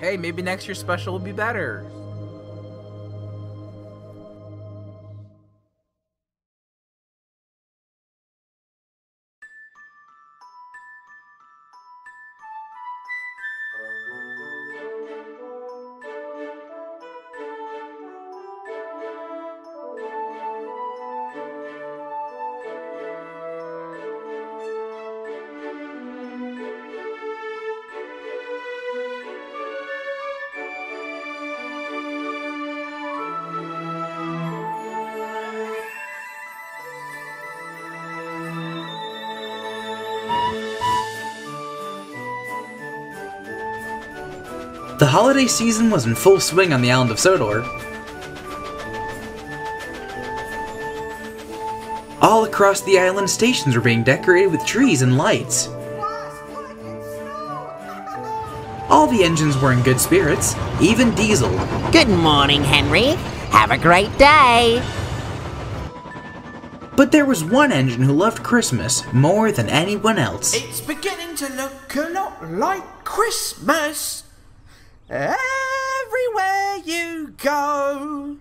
Hey, maybe next year's special will be better. The holiday season was in full swing on the island of Sodor. All across the island, stations were being decorated with trees and lights. All the engines were in good spirits, even Diesel. Good morning, Henry. Have a great day. But there was one engine who loved Christmas more than anyone else. It's beginning to look a lot like Christmas. Everywhere you go,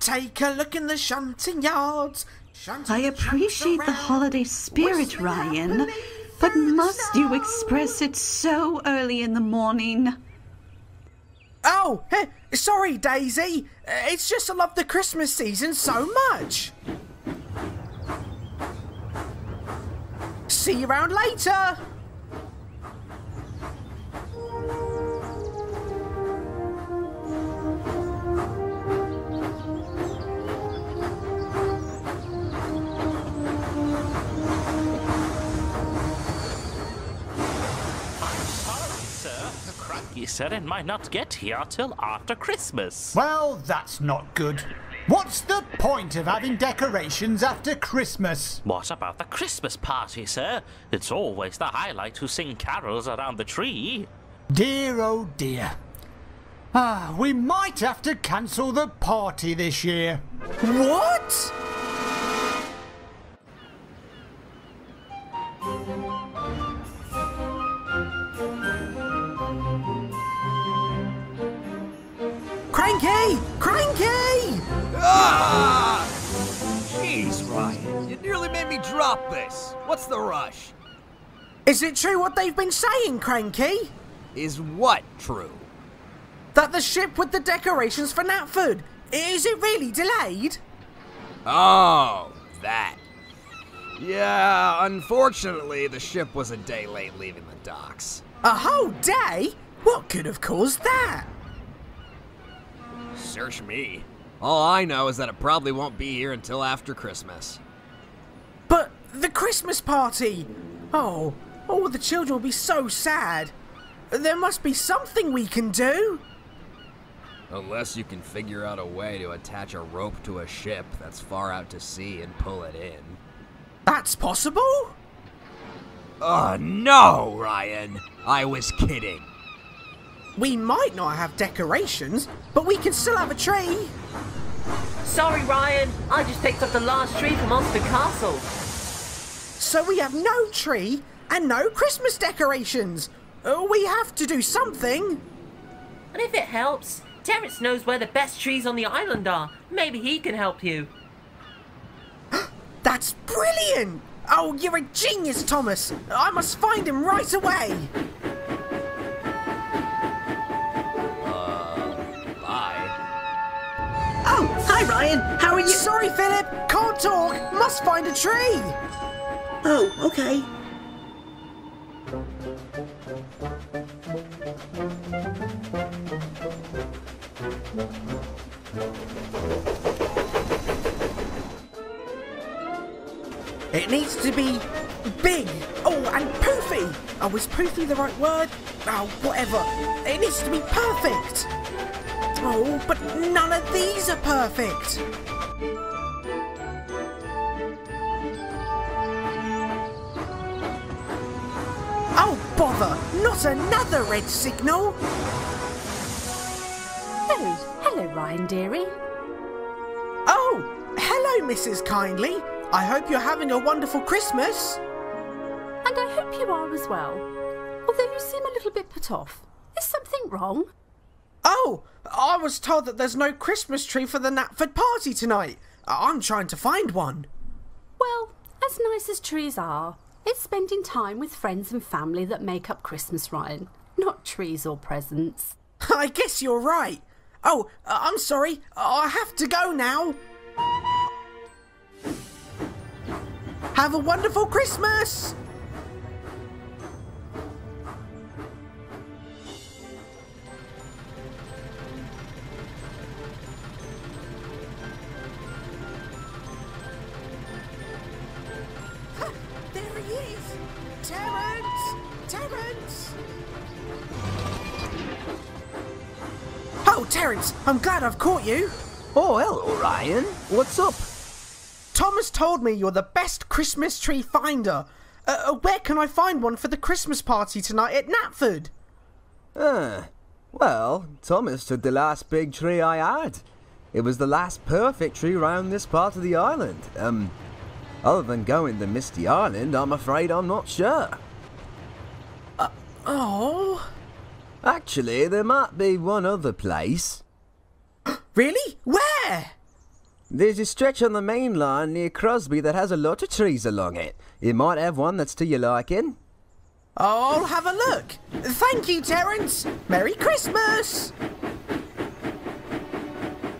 take a look in the shunting yards. shunting I appreciate trunks the holiday spirit, Ryan, but must you express it so early in the morning? Oh, sorry, Daisy. It's just I love the Christmas season so much. See you around later. Cranky said it might not get here till after Christmas. Well, that's not good. What's the point of having decorations after Christmas? What about the Christmas party, sir? It's always the highlight to sing carols around the tree. Dear oh dear. Ah, we might have to cancel the party this year. What? Cranky! Cranky! Ah! Jeez, Ryan, you nearly made me drop this. What's the rush? Is it true what they've been saying, Cranky? Is what true? That the ship with the decorations for Knapford, is it really delayed? Oh, that. Yeah, unfortunately, the ship was a day late leaving the docks. A whole day? What could have caused that? Search me. All I know is that it probably won't be here until after Christmas. But the Christmas party! Oh, all the children will be so sad. There must be something we can do. Unless you can figure out a way to attach a rope to a ship that's far out to sea and pull it in. That's possible? Oh, no, Ryan. I was kidding. We might not have decorations, but we can still have a tree. Sorry, Ryan. I just picked up the last tree from Oxford Castle. So we have no tree and no Christmas decorations. Uh, we have to do something. And if it helps, Terence knows where the best trees on the island are. Maybe he can help you. That's brilliant! Oh, you're a genius, Thomas. I must find him right away. Hi, Ryan. How are you? Sorry, Philip. Can't talk. Must find a tree. Oh, okay. It needs to be big. Oh, and poofy. Oh, is poofy the right word? Oh, whatever. It needs to be perfect. Oh, but none of these are perfect. Oh, bother. Not another red signal. Oh, hello, Ryan dearie. Oh, hello, Mrs. Kindley. I hope you're having a wonderful Christmas. And I hope you are as well. Although you seem a little bit put off. Is something wrong? Oh, I was told that there's no Christmas tree for the Knapford party tonight. I'm trying to find one. Well, as nice as trees are, it's spending time with friends and family that make up Christmas, Ryan, not trees or presents. I guess you're right. Oh, uh, I'm sorry. I have to go now. Have a wonderful Christmas! Terence, I'm glad I've caught you. Oh, hello, Ryan. What's up? Thomas told me you're the best Christmas tree finder. Uh, uh, where can I find one for the Christmas party tonight at Knapford? Uh, well, Thomas took the last big tree I had. It was the last perfect tree round this part of the island. Um, other than going to Misty Island, I'm afraid I'm not sure. Oh, Actually, there might be one other place. really? Where? There's a stretch on the main line near Crosby that has a lot of trees along it. It might have one that's to your liking. I'll have a look. Thank you, Terence. Merry Christmas!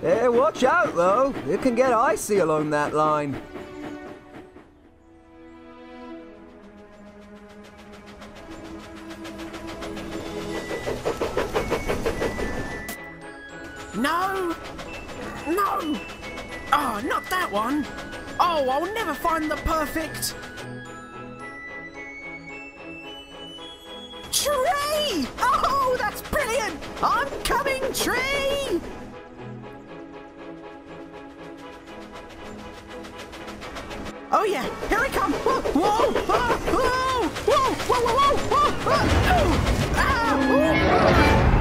Eh, watch out though. It can get icy along that line. That one! Oh, I'll never find the perfect tree! Oh, that's brilliant! I'm coming, tree! Oh yeah, here I come! Whoa! Whoa! Ah, Whoa! Whoa! Whoa! Whoa! Whoa! Whoa! Ah, ah,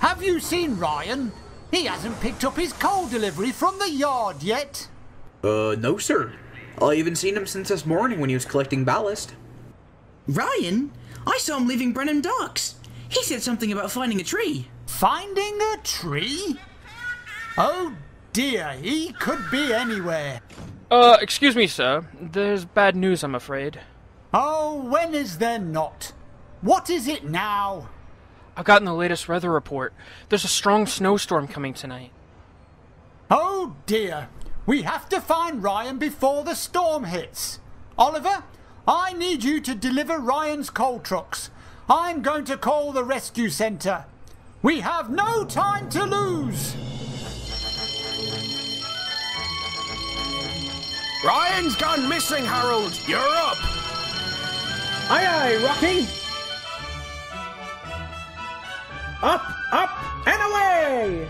Have you seen Ryan? He hasn't picked up his coal delivery from the yard yet. Uh, no, sir. I haven't seen him since this morning when he was collecting ballast. Ryan? I saw him leaving Brendam Docks. He said something about finding a tree. Finding a tree? Oh dear, he could be anywhere. Uh, excuse me, sir. There's bad news, I'm afraid. Oh, when is there not? What is it now? I've gotten the latest weather report. There's a strong snowstorm coming tonight. Oh dear, we have to find Ryan before the storm hits. Oliver, I need you to deliver Ryan's coal trucks. I'm going to call the rescue centre. We have no time to lose. Ryan's gone missing, Harold. You're up. Aye, aye, Rocky. Up, up, and away!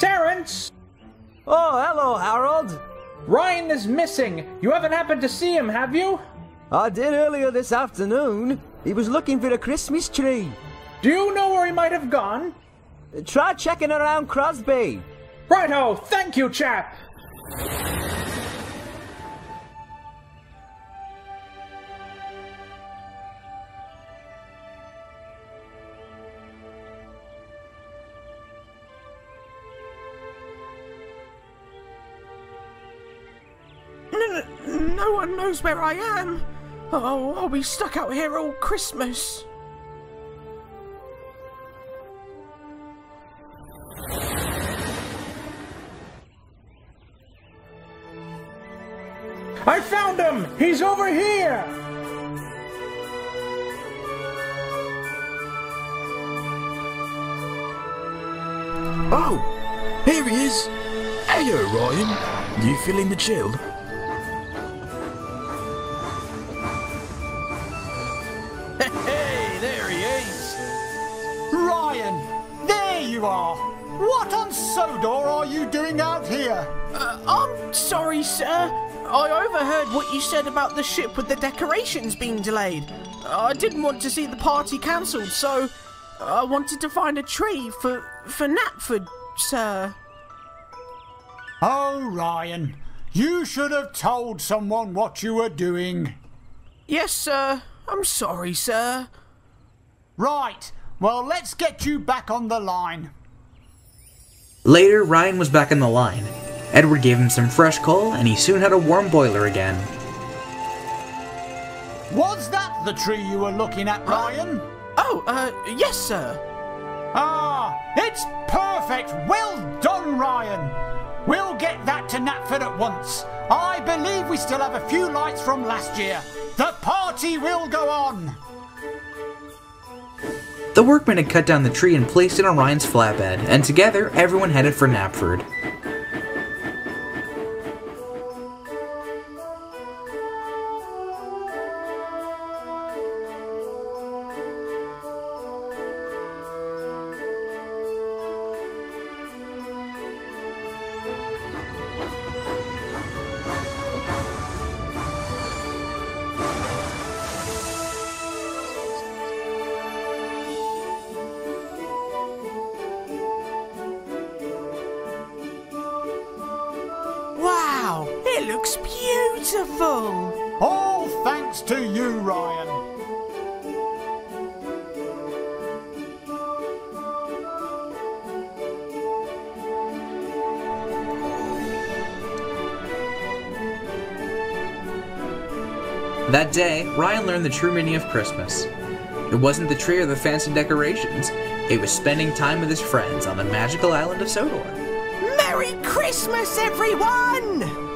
Terence! Oh, hello, Harold. Ryan is missing. You haven't happened to see him, have you? I did earlier this afternoon. He was looking for a Christmas tree. Do you know where he might have gone? Try checking around Crosby. Righto, oh, thank you, chap. No, no, no one knows where I am. Oh, I'll be stuck out here all Christmas. He's over here. Oh, here he is. Hey, Ryan. You feeling the chill? Hey, there he is. Ryan, there you are. What on Sodor are you doing out here? Uh, I'm sorry, sir. I overheard what you said about the ship with the decorations being delayed. I didn't want to see the party cancelled, so I wanted to find a tree for for Knapford, sir. Oh, Ryan, you should have told someone what you were doing. Yes, sir. I'm sorry, sir. Right, well, let's get you back on the line. Later, Ryan was back on the line. Edward gave him some fresh coal, and he soon had a warm boiler again. Was that the tree you were looking at, Ryan? Oh, uh, yes, sir. Ah, it's perfect! Well done, Ryan! We'll get that to Knapford at once. I believe we still have a few lights from last year. The party will go on! The workmen had cut down the tree and placed it on Ryan's flatbed, and together everyone headed for Knapford. Beautiful. All thanks to you, Ryan. That day, Ryan learned the true meaning of Christmas. It wasn't the tree or the fancy decorations, it was spending time with his friends on the magical island of Sodor. Merry Christmas, everyone!